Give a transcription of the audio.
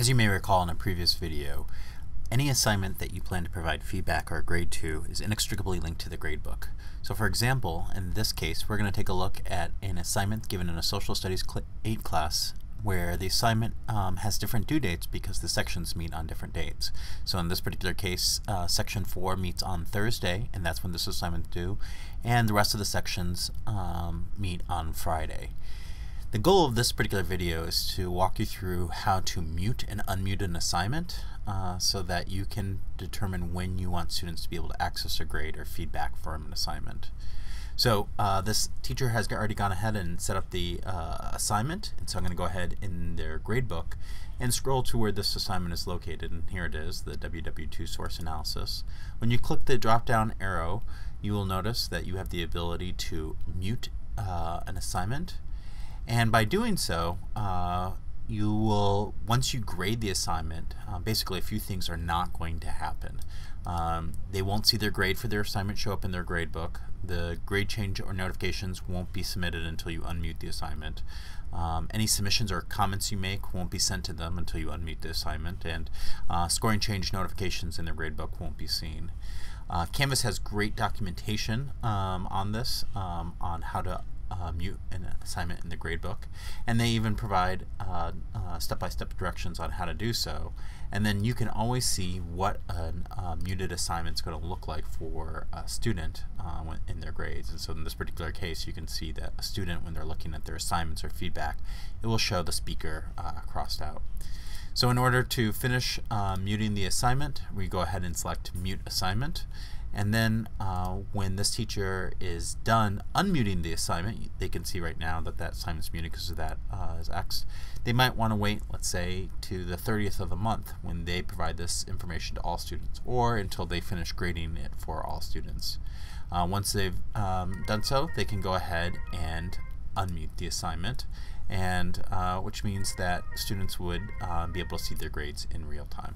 As you may recall in a previous video, any assignment that you plan to provide feedback or grade to is inextricably linked to the gradebook. So for example, in this case, we're going to take a look at an assignment given in a Social Studies 8 class where the assignment um, has different due dates because the sections meet on different dates. So in this particular case, uh, section 4 meets on Thursday, and that's when this assignment due, and the rest of the sections um, meet on Friday. The goal of this particular video is to walk you through how to mute and unmute an assignment uh, so that you can determine when you want students to be able to access a grade or feedback from an assignment. So uh, this teacher has already gone ahead and set up the uh, assignment, and so I'm going to go ahead in their gradebook and scroll to where this assignment is located, and here it is, the WW2 source analysis. When you click the drop-down arrow, you will notice that you have the ability to mute uh, an assignment and by doing so, uh, you will, once you grade the assignment, uh, basically a few things are not going to happen. Um, they won't see their grade for their assignment show up in their grade book. The grade change or notifications won't be submitted until you unmute the assignment. Um, any submissions or comments you make won't be sent to them until you unmute the assignment, and uh, scoring change notifications in their grade book won't be seen. Uh, Canvas has great documentation um, on this, um, on how to uh, mute an assignment in the gradebook, and they even provide uh, uh, step-by-step directions on how to do so. And then you can always see what a uh, muted assignment is going to look like for a student uh, in their grades. And so in this particular case, you can see that a student, when they're looking at their assignments or feedback, it will show the speaker crossed out. So in order to finish muting the assignment, we go ahead and select Mute Assignment. And then uh, when this teacher is done unmuting the assignment, they can see right now that that assignment's muted because of that uh, is X. They might want to wait, let's say, to the 30th of the month when they provide this information to all students, or until they finish grading it for all students. Uh, once they've um, done so, they can go ahead and unmute the assignment, and uh, which means that students would uh, be able to see their grades in real time.